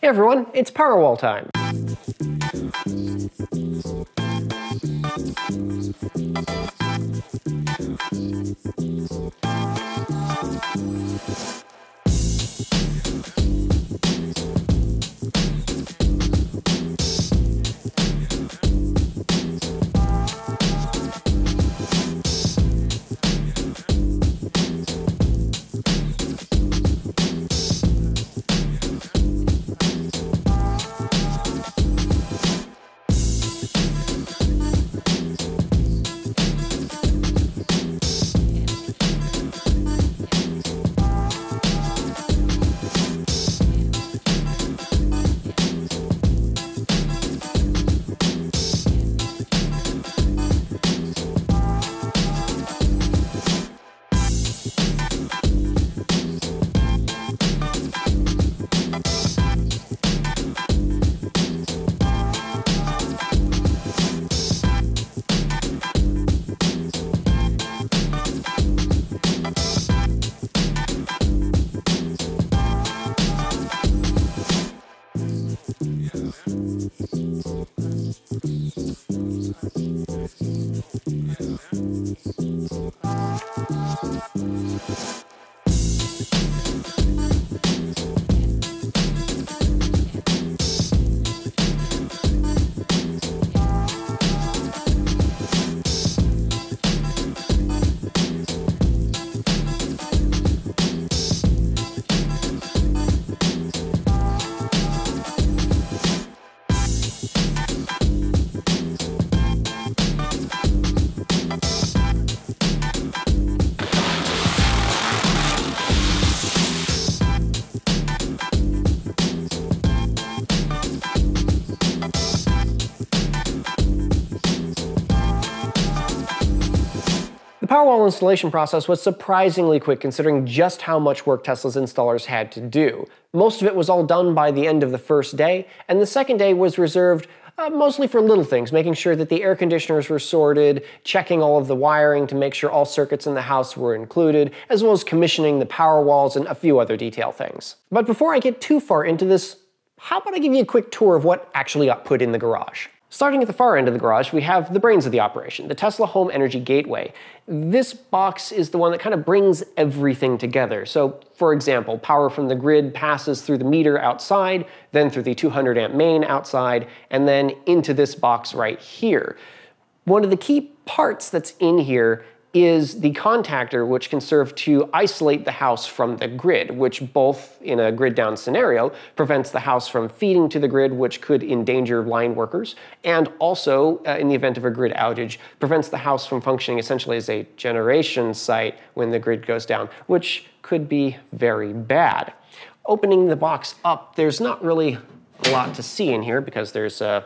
Hey everyone, it's Powerwall time. Powerwall installation process was surprisingly quick considering just how much work Tesla's installers had to do. Most of it was all done by the end of the first day, and the second day was reserved uh, mostly for little things, making sure that the air conditioners were sorted, checking all of the wiring to make sure all circuits in the house were included, as well as commissioning the power walls and a few other detail things. But before I get too far into this, how about I give you a quick tour of what actually got put in the garage? Starting at the far end of the garage, we have the brains of the operation, the Tesla Home Energy Gateway. This box is the one that kind of brings everything together. So, for example, power from the grid passes through the meter outside, then through the 200 amp main outside, and then into this box right here. One of the key parts that's in here is the contactor, which can serve to isolate the house from the grid, which both in a grid down scenario prevents the house from feeding to the grid, which could endanger line workers, and also, uh, in the event of a grid outage, prevents the house from functioning essentially as a generation site when the grid goes down, which could be very bad. Opening the box up, there's not really a lot to see in here because there's a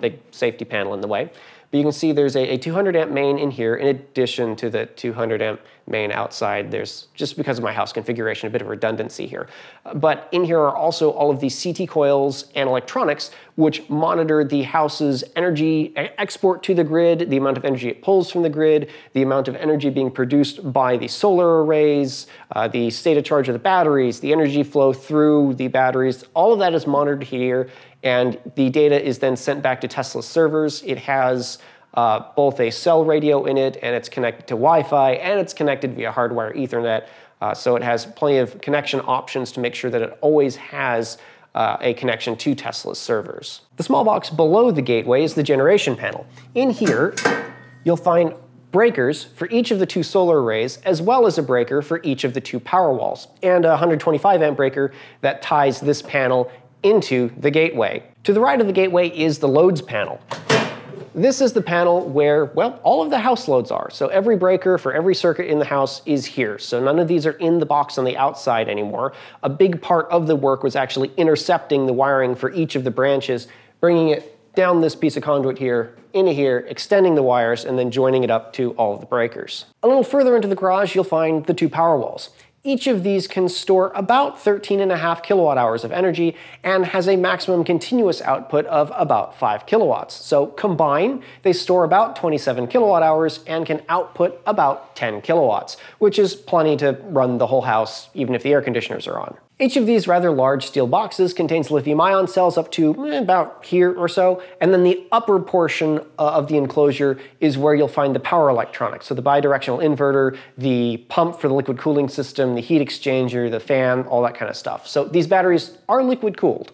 big safety panel in the way. But you can see there's a, a 200 amp main in here in addition to the 200 amp main outside. There's, just because of my house configuration, a bit of redundancy here. But in here are also all of these CT coils and electronics which monitor the house's energy export to the grid, the amount of energy it pulls from the grid, the amount of energy being produced by the solar arrays, uh, the state of charge of the batteries, the energy flow through the batteries. All of that is monitored here and the data is then sent back to Tesla servers. It has uh, both a cell radio in it, and it's connected to Wi Fi, and it's connected via hardwire Ethernet. Uh, so it has plenty of connection options to make sure that it always has uh, a connection to Tesla's servers. The small box below the gateway is the generation panel. In here, you'll find breakers for each of the two solar arrays, as well as a breaker for each of the two power walls, and a 125 amp breaker that ties this panel into the gateway. To the right of the gateway is the loads panel. This is the panel where, well, all of the house loads are. So every breaker for every circuit in the house is here. So none of these are in the box on the outside anymore. A big part of the work was actually intercepting the wiring for each of the branches, bringing it down this piece of conduit here, into here, extending the wires, and then joining it up to all of the breakers. A little further into the garage, you'll find the two power walls. Each of these can store about 13.5 kilowatt hours of energy and has a maximum continuous output of about 5 kilowatts. So combined, they store about 27 kilowatt hours and can output about 10 kilowatts, which is plenty to run the whole house even if the air conditioners are on. Each of these rather large steel boxes contains lithium ion cells up to eh, about here or so, and then the upper portion uh, of the enclosure is where you'll find the power electronics. So the bidirectional inverter, the pump for the liquid cooling system, the heat exchanger, the fan, all that kind of stuff. So these batteries are liquid cooled.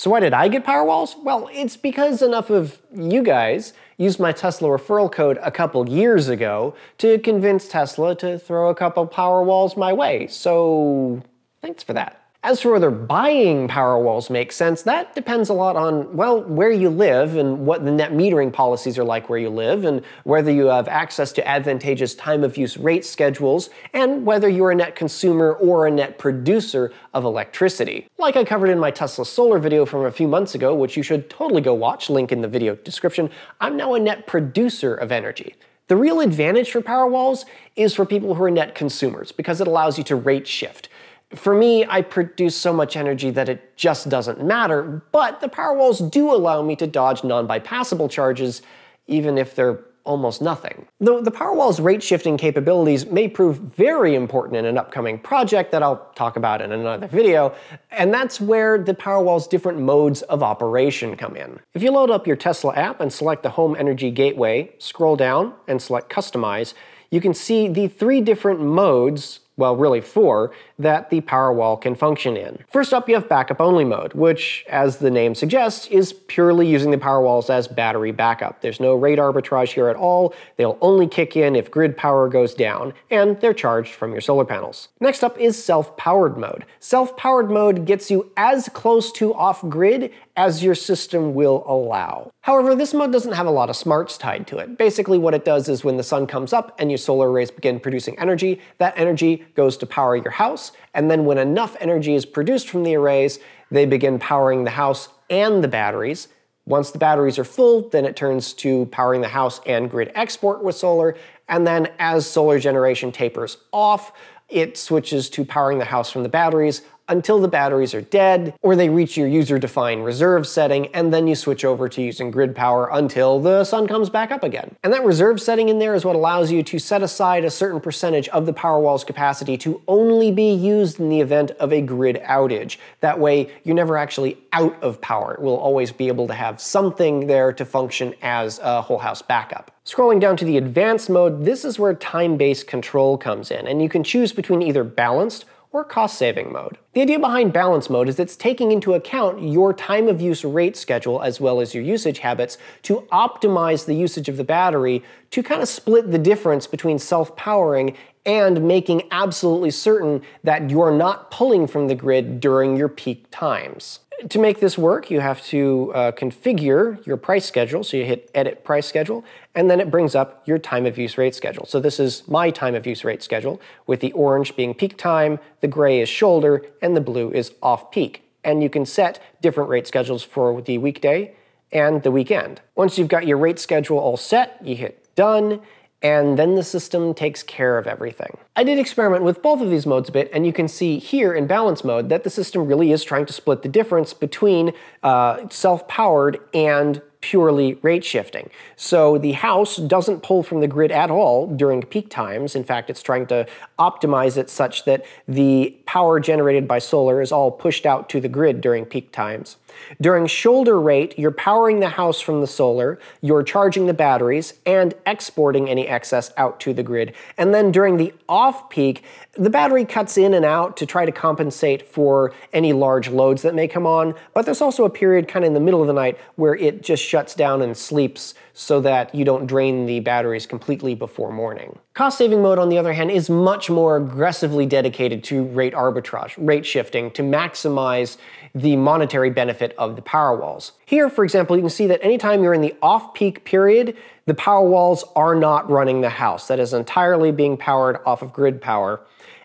So why did I get Powerwalls? Well, it's because enough of you guys used my Tesla referral code a couple years ago to convince Tesla to throw a couple Powerwalls my way. So thanks for that. As for whether buying Powerwalls makes sense, that depends a lot on, well, where you live and what the net metering policies are like where you live, and whether you have access to advantageous time of use rate schedules, and whether you're a net consumer or a net producer of electricity. Like I covered in my Tesla solar video from a few months ago, which you should totally go watch, link in the video description, I'm now a net producer of energy. The real advantage for Powerwalls is for people who are net consumers because it allows you to rate shift. For me, I produce so much energy that it just doesn't matter, but the Powerwalls do allow me to dodge non-bypassable charges, even if they're almost nothing. Though the Powerwall's rate shifting capabilities may prove very important in an upcoming project that I'll talk about in another video, and that's where the Powerwall's different modes of operation come in. If you load up your Tesla app and select the Home Energy Gateway, scroll down and select Customize, you can see the three different modes well, really four, that the Powerwall can function in. First up, you have backup only mode, which, as the name suggests, is purely using the Powerwalls as battery backup. There's no rate arbitrage here at all. They'll only kick in if grid power goes down, and they're charged from your solar panels. Next up is self-powered mode. Self-powered mode gets you as close to off-grid as your system will allow. However, this mode doesn't have a lot of smarts tied to it. Basically what it does is when the sun comes up and your solar arrays begin producing energy, that energy goes to power your house, and then when enough energy is produced from the arrays, they begin powering the house and the batteries. Once the batteries are full, then it turns to powering the house and grid export with solar, and then as solar generation tapers off, it switches to powering the house from the batteries until the batteries are dead, or they reach your user-defined reserve setting, and then you switch over to using grid power until the sun comes back up again. And that reserve setting in there is what allows you to set aside a certain percentage of the Powerwall's capacity to only be used in the event of a grid outage. That way, you're never actually out of power. We'll always be able to have something there to function as a whole house backup. Scrolling down to the advanced mode, this is where time-based control comes in, and you can choose between either balanced or cost saving mode. The idea behind balance mode is it's taking into account your time of use rate schedule as well as your usage habits to optimize the usage of the battery to kind of split the difference between self-powering and making absolutely certain that you're not pulling from the grid during your peak times. To make this work, you have to uh, configure your price schedule. So you hit edit price schedule, and then it brings up your time of use rate schedule. So this is my time of use rate schedule, with the orange being peak time, the gray is shoulder, and the blue is off peak. And you can set different rate schedules for the weekday and the weekend. Once you've got your rate schedule all set, you hit done, and then the system takes care of everything. I did experiment with both of these modes a bit, and you can see here in balance mode that the system really is trying to split the difference between uh, self-powered and purely rate shifting. So the house doesn't pull from the grid at all during peak times. In fact, it's trying to optimize it such that the power generated by solar is all pushed out to the grid during peak times. During shoulder rate, you're powering the house from the solar, you're charging the batteries, and exporting any excess out to the grid. And then during the off peak, the battery cuts in and out to try to compensate for any large loads that may come on, but there's also a period kind of in the middle of the night where it just shuts down and sleeps so that you don't drain the batteries completely before morning. Cost saving mode, on the other hand, is much more aggressively dedicated to rate arbitrage, rate shifting, to maximize the monetary benefit of the Powerwalls. Here, for example, you can see that anytime you're in the off-peak period, the Powerwalls are not running the house. That is entirely being powered off of grid power.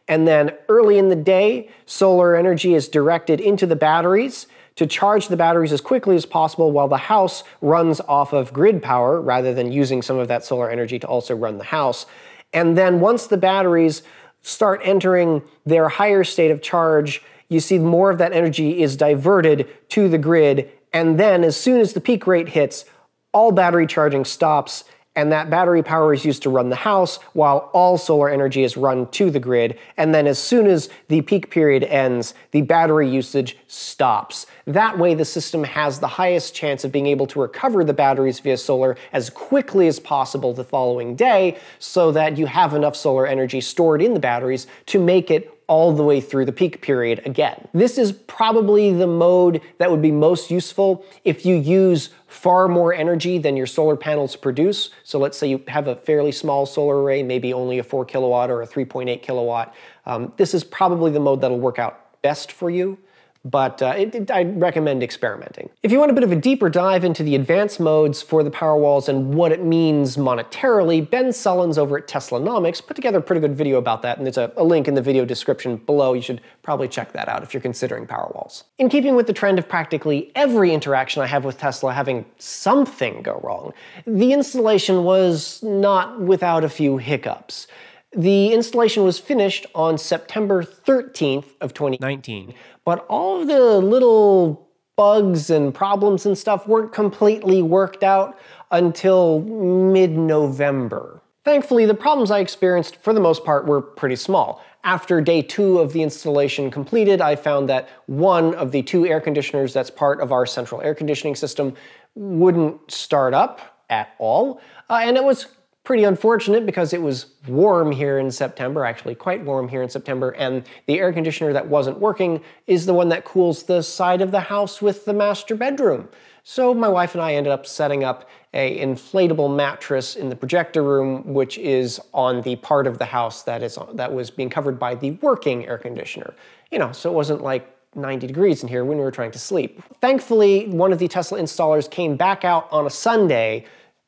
And then early in the day, solar energy is directed into the batteries to charge the batteries as quickly as possible while the house runs off of grid power rather than using some of that solar energy to also run the house. And then once the batteries start entering their higher state of charge, you see more of that energy is diverted to the grid. And then as soon as the peak rate hits, all battery charging stops and that battery power is used to run the house while all solar energy is run to the grid. And then as soon as the peak period ends, the battery usage stops. That way, the system has the highest chance of being able to recover the batteries via solar as quickly as possible the following day so that you have enough solar energy stored in the batteries to make it all the way through the peak period again. This is probably the mode that would be most useful if you use far more energy than your solar panels produce. So let's say you have a fairly small solar array, maybe only a 4 kilowatt or a 3.8 kilowatt. Um, this is probably the mode that'll work out best for you but uh, it, it, I'd recommend experimenting. If you want a bit of a deeper dive into the advanced modes for the Powerwalls and what it means monetarily, Ben Sullins over at Teslanomics put together a pretty good video about that, and there's a, a link in the video description below. You should probably check that out if you're considering Powerwalls. In keeping with the trend of practically every interaction I have with Tesla having something go wrong, the installation was not without a few hiccups. The installation was finished on September 13th of 2019, but all of the little bugs and problems and stuff weren't completely worked out until mid-November. Thankfully, the problems I experienced for the most part were pretty small. After day two of the installation completed, I found that one of the two air conditioners that's part of our central air conditioning system wouldn't start up at all, uh, and it was pretty unfortunate because it was warm here in September, actually quite warm here in September, and the air conditioner that wasn't working is the one that cools the side of the house with the master bedroom. So my wife and I ended up setting up a inflatable mattress in the projector room, which is on the part of the house that is that was being covered by the working air conditioner. You know, so it wasn't like 90 degrees in here when we were trying to sleep. Thankfully, one of the Tesla installers came back out on a Sunday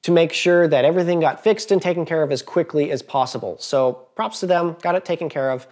to make sure that everything got fixed and taken care of as quickly as possible. So props to them, got it taken care of.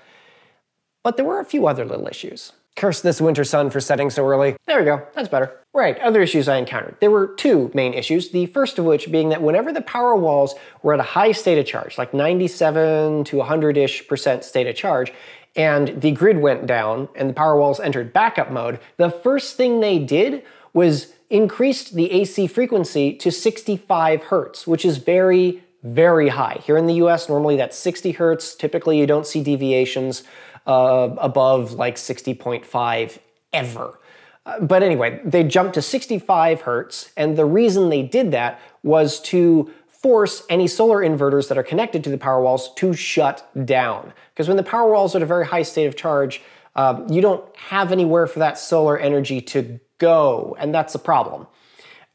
But there were a few other little issues. Curse this winter sun for setting so early. There we go, that's better. Right, other issues I encountered. There were two main issues, the first of which being that whenever the power walls were at a high state of charge, like 97 to 100-ish percent state of charge, and the grid went down and the power walls entered backup mode, the first thing they did was increased the AC frequency to 65 hertz, which is very, very high. Here in the US, normally that's 60 hertz. Typically, you don't see deviations uh, above like 60.5 ever. Uh, but anyway, they jumped to 65 hertz, and the reason they did that was to force any solar inverters that are connected to the power walls to shut down. Because when the power walls are at a very high state of charge, uh, you don't have anywhere for that solar energy to go, and that's a problem.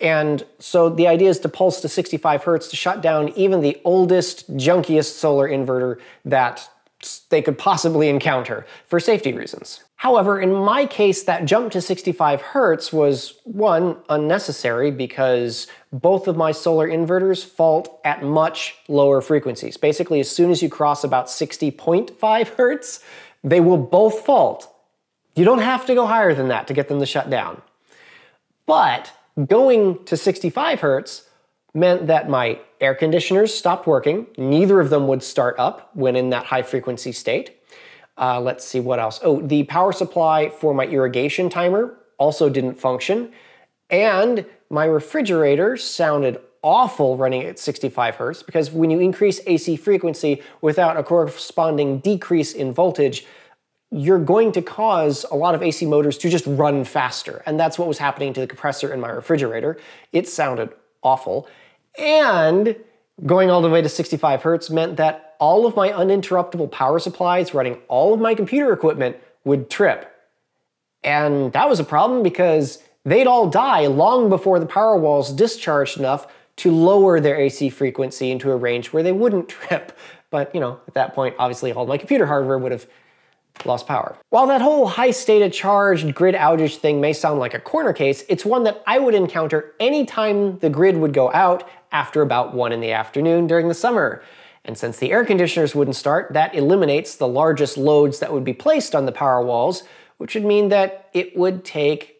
And so the idea is to pulse to 65 hertz to shut down even the oldest, junkiest solar inverter that they could possibly encounter for safety reasons. However, in my case, that jump to 65 hertz was one, unnecessary because both of my solar inverters fault at much lower frequencies. Basically, as soon as you cross about 60.5 hertz, they will both fault. You don't have to go higher than that to get them to shut down. But going to 65 hertz meant that my air conditioners stopped working. Neither of them would start up when in that high frequency state. Uh, let's see what else. Oh, the power supply for my irrigation timer also didn't function. And my refrigerator sounded awful running at 65 hertz because when you increase AC frequency without a corresponding decrease in voltage, you're going to cause a lot of AC motors to just run faster. And that's what was happening to the compressor in my refrigerator. It sounded awful. And going all the way to 65 hertz meant that all of my uninterruptible power supplies running all of my computer equipment would trip. And that was a problem because they'd all die long before the power walls discharged enough to lower their AC frequency into a range where they wouldn't trip. But, you know, at that point, obviously all my computer hardware would have lost power. While that whole high state of charge grid outage thing may sound like a corner case, it's one that I would encounter anytime the grid would go out after about 1 in the afternoon during the summer. And since the air conditioners wouldn't start, that eliminates the largest loads that would be placed on the power walls, which would mean that it would take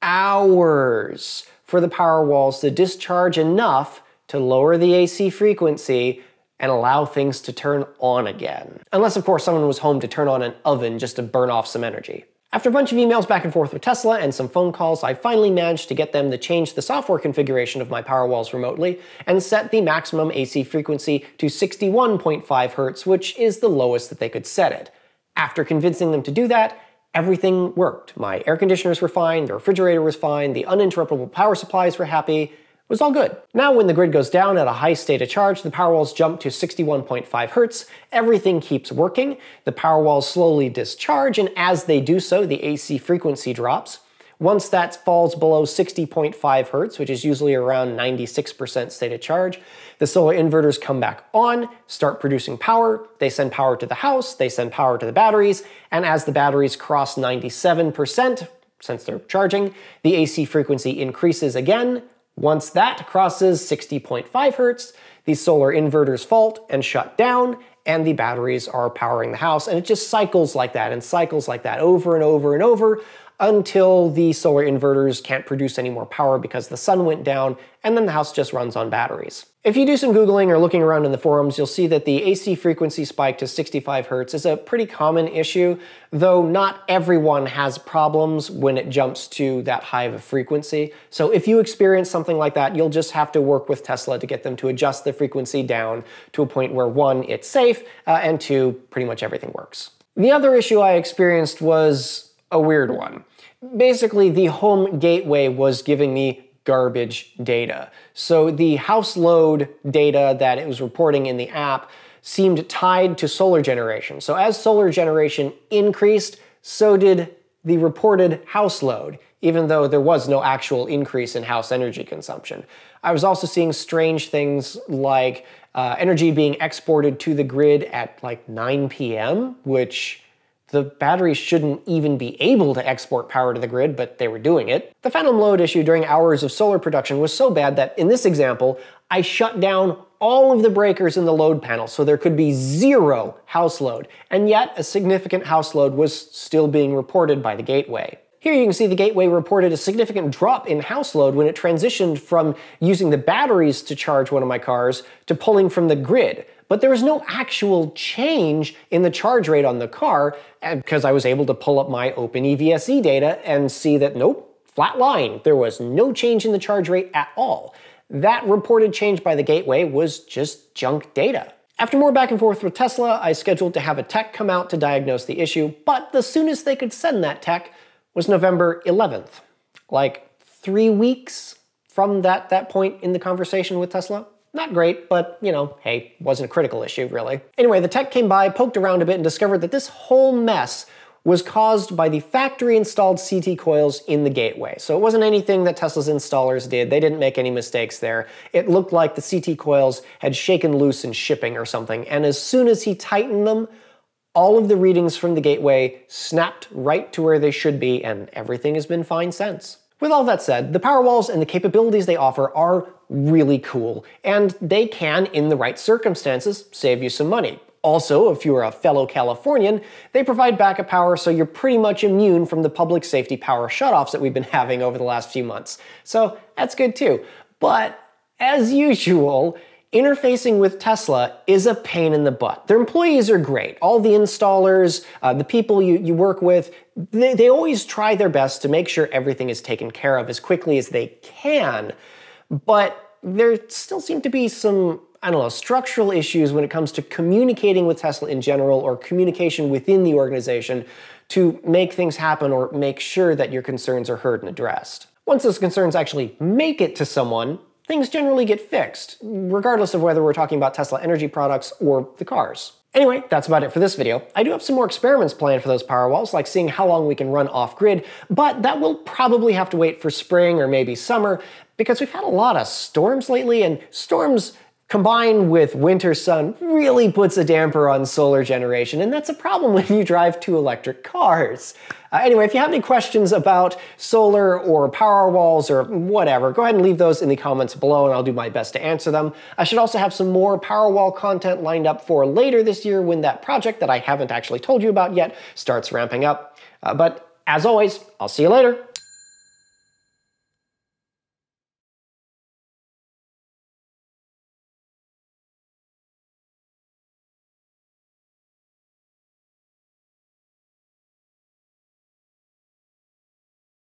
hours for the power walls to discharge enough to lower the AC frequency and allow things to turn on again. Unless, of course, someone was home to turn on an oven just to burn off some energy. After a bunch of emails back and forth with Tesla and some phone calls, I finally managed to get them to change the software configuration of my Powerwalls remotely and set the maximum AC frequency to 61.5 Hz, which is the lowest that they could set it. After convincing them to do that, everything worked. My air conditioners were fine, the refrigerator was fine, the uninterruptible power supplies were happy, was all good. Now when the grid goes down at a high state of charge, the Powerwalls jump to 61.5 Hertz, everything keeps working, the Powerwalls slowly discharge, and as they do so, the AC frequency drops. Once that falls below 60.5 Hertz, which is usually around 96% state of charge, the solar inverters come back on, start producing power, they send power to the house, they send power to the batteries, and as the batteries cross 97%, since they're charging, the AC frequency increases again, once that crosses 60.5 hertz, the solar inverters fault and shut down, and the batteries are powering the house. And it just cycles like that and cycles like that over and over and over until the solar inverters can't produce any more power because the sun went down, and then the house just runs on batteries. If you do some Googling or looking around in the forums, you'll see that the AC frequency spike to 65 Hz is a pretty common issue, though not everyone has problems when it jumps to that high of a frequency. So if you experience something like that, you'll just have to work with Tesla to get them to adjust the frequency down to a point where one, it's safe, uh, and two, pretty much everything works. The other issue I experienced was a weird one. Basically, the home gateway was giving me garbage data. So the house load data that it was reporting in the app seemed tied to solar generation. So as solar generation increased, so did the reported house load, even though there was no actual increase in house energy consumption. I was also seeing strange things like uh, energy being exported to the grid at like 9 p.m., which the batteries shouldn't even be able to export power to the grid, but they were doing it. The phantom load issue during hours of solar production was so bad that in this example, I shut down all of the breakers in the load panel so there could be zero house load, and yet a significant house load was still being reported by the gateway. Here you can see the gateway reported a significant drop in house load when it transitioned from using the batteries to charge one of my cars to pulling from the grid. But there was no actual change in the charge rate on the car because I was able to pull up my open EVSE data and see that nope, flat line. There was no change in the charge rate at all. That reported change by the gateway was just junk data. After more back and forth with Tesla, I scheduled to have a tech come out to diagnose the issue, but the soonest they could send that tech was November 11th. Like three weeks from that, that point in the conversation with Tesla. Not great, but you know, hey, wasn't a critical issue really. Anyway, the tech came by, poked around a bit, and discovered that this whole mess was caused by the factory installed CT coils in the gateway. So it wasn't anything that Tesla's installers did. They didn't make any mistakes there. It looked like the CT coils had shaken loose in shipping or something. And as soon as he tightened them, all of the readings from the gateway snapped right to where they should be, and everything has been fine since. With all that said, the Powerwalls and the capabilities they offer are really cool, and they can, in the right circumstances, save you some money. Also, if you're a fellow Californian, they provide backup power so you're pretty much immune from the public safety power shutoffs that we've been having over the last few months. So that's good too. But as usual, interfacing with Tesla is a pain in the butt. Their employees are great. All the installers, uh, the people you, you work with, they, they always try their best to make sure everything is taken care of as quickly as they can. But there still seem to be some, I don't know, structural issues when it comes to communicating with Tesla in general or communication within the organization to make things happen or make sure that your concerns are heard and addressed. Once those concerns actually make it to someone, things generally get fixed, regardless of whether we're talking about Tesla energy products or the cars. Anyway, that's about it for this video. I do have some more experiments planned for those Powerwalls, like seeing how long we can run off-grid, but that will probably have to wait for spring or maybe summer, because we've had a lot of storms lately, and storms combined with winter sun really puts a damper on solar generation, and that's a problem when you drive two electric cars. Uh, anyway, if you have any questions about solar or Powerwalls or whatever, go ahead and leave those in the comments below and I'll do my best to answer them. I should also have some more Powerwall content lined up for later this year when that project that I haven't actually told you about yet starts ramping up. Uh, but as always, I'll see you later.